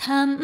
thăm